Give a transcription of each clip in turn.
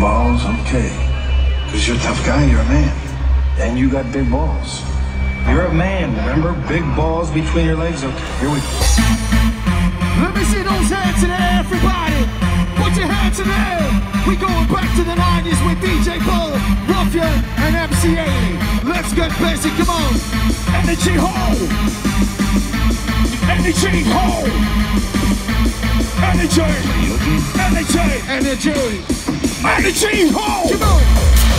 balls, okay. Because you're a tough guy, you're a man. And you got big balls. You're a man, remember? Big balls between your legs. Okay, here we go. Let me see those hands in the air, everybody. Put your hands in the air. We going back to the 90s with DJ Bull, Ruffian, and MC Ailey. Let's get busy, come on. Energy hole. Energy hole. Energy. Energy. Energy. Energy hole. Come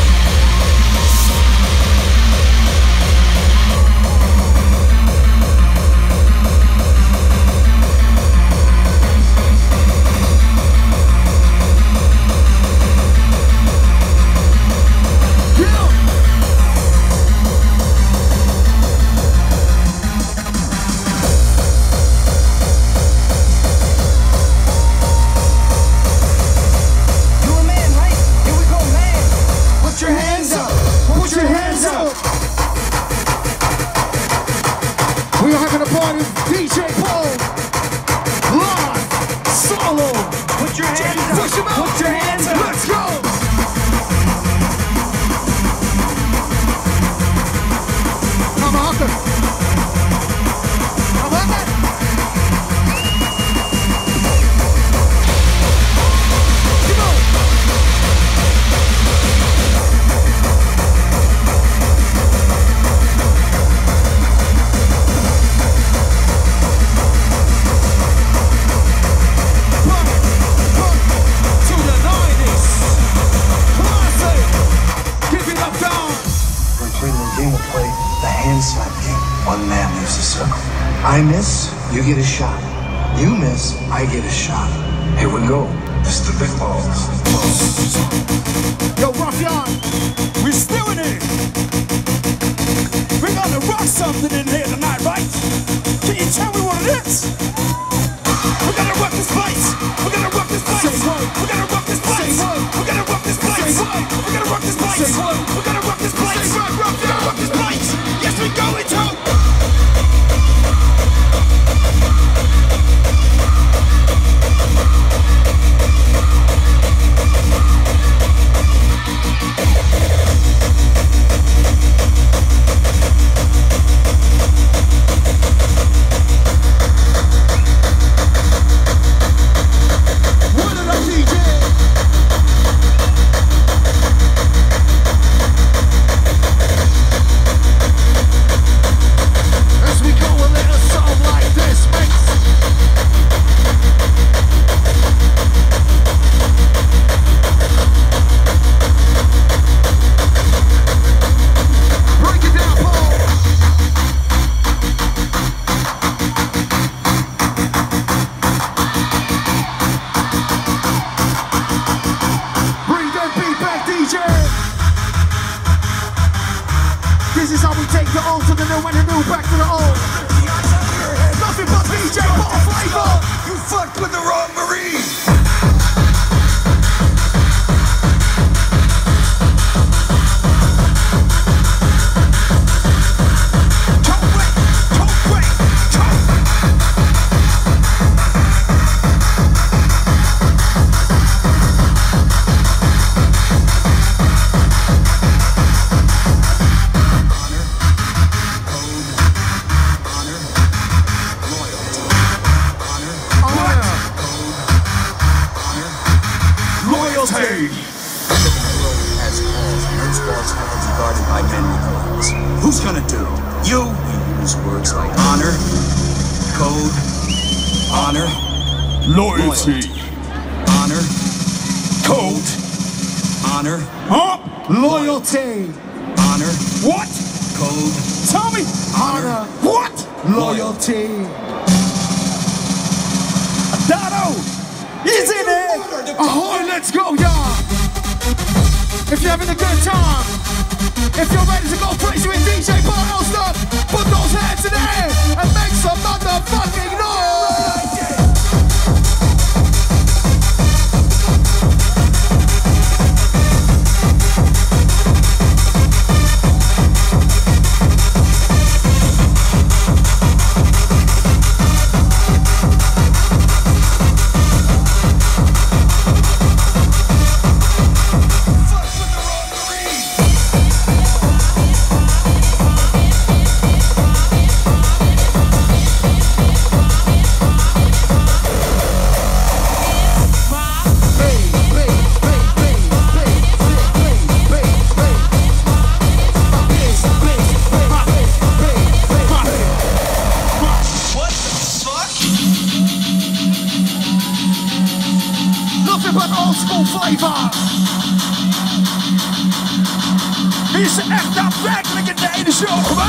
We are having a party DJ Paul. Live. Solo. Put your hands up. Push 'em out. Put your hands up. Let's go. I miss, you get a shot. You miss, I get a shot. Here we go. It's the big balls. Yo, Ruffian, We're still in it. We're gonna rock something in here tonight, right? Can you tell me what it is? Loyalty. has calls, and those calls have to be guarded by men with guns. Who's gonna do? You. We use words like honor, code, honor, Loyalty. honor, code, honor, Huh? Loyalty. honor, What? code, Tell me. Honor. What? Loyalty. Dado. He's it. Ahoy, let's go, y'all. If you're having a good time, if you're ready to go crazy with DJ Paul Elstak, put those hands in the air and make some motherfucking noise.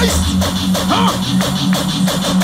はっ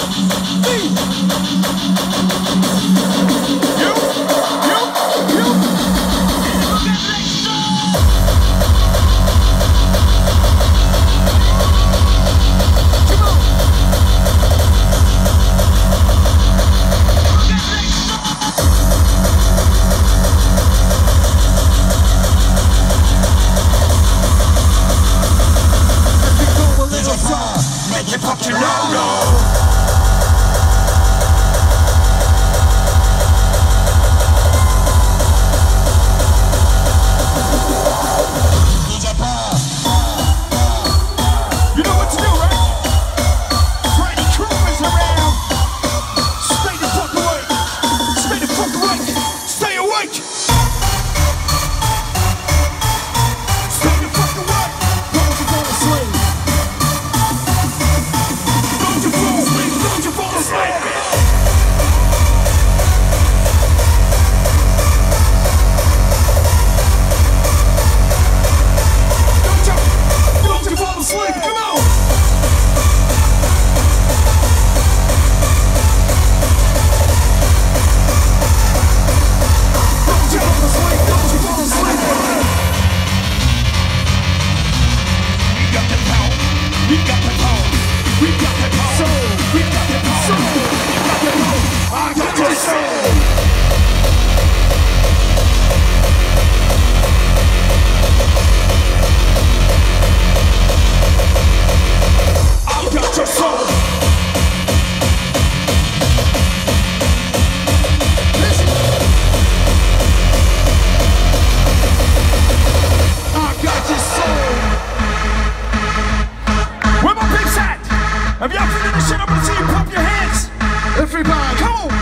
So. If y'all feeling this shit, I'm gonna see you pump your hands. Everybody. Come on.